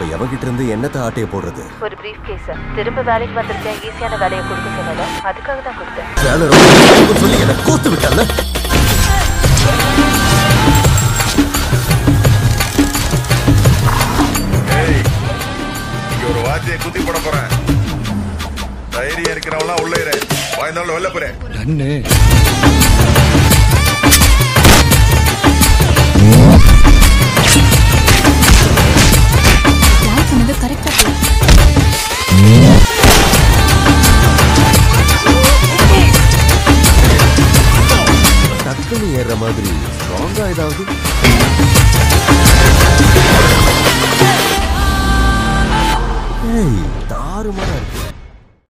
இப்ப எவகிட்ட இருந்து என்னத்த ஆட்டைய போடுறது? ஒரு பிரீஃப் கேஸ் திரும்ப வேலைக்கு வந்திருக்கேன். ஈஸியான வேலையை கொடுக்க சொன்னல அதுக்காக தான் கொடுத்தேன். வேலை ரொம்ப சொல்லி என்ன கோத்து விட்டால ஒரு வாத்தியை குத்தி போட போறேன். தைரியம் இருக்கிறவங்களாம் உள்ள இரு. வாய்ந்தாலும் வெளில போறேன் டக்குன்னு ஏற மாதிரி. ஸ்ட்ராங்கா ஏதாவது? தாறுமாறா இருக்கு.